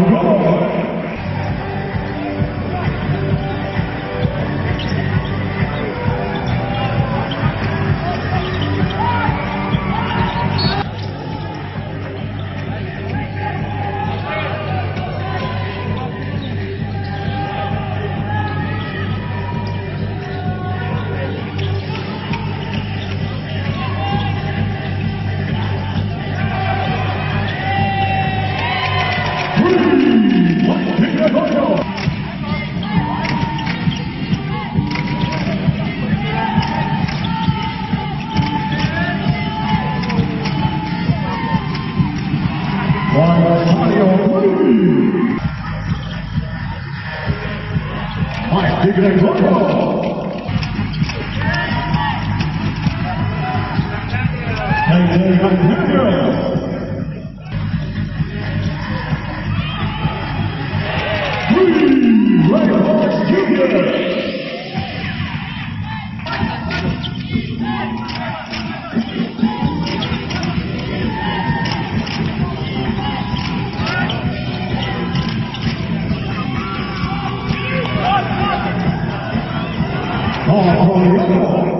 Roll. Mike DiGregorio. KJ Antonio. Lee Ramos Jr. Paul どうぞ。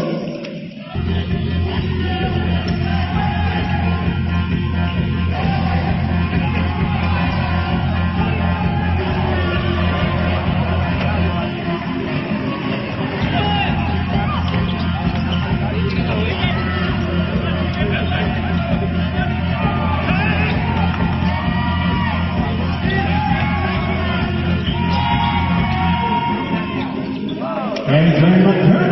Daniels. KJ McDaniels.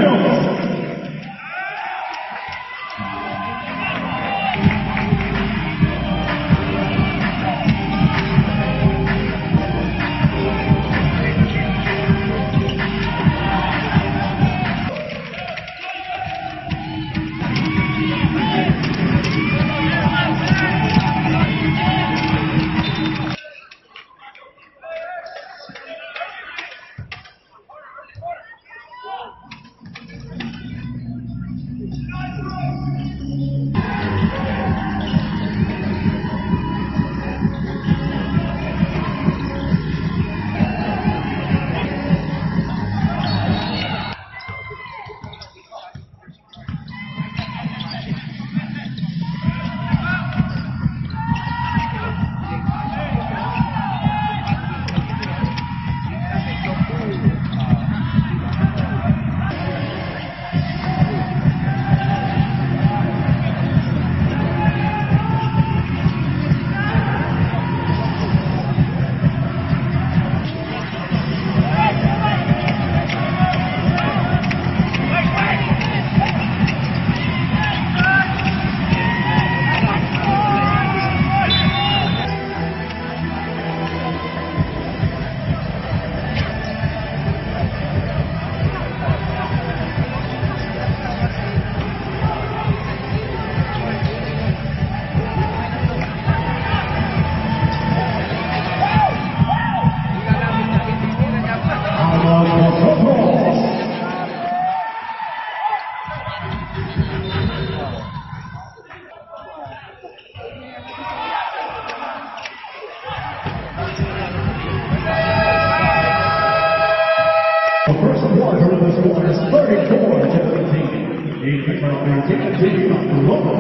The Pittsburgh Penn State team of Local.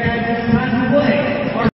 Guys. It's time to play.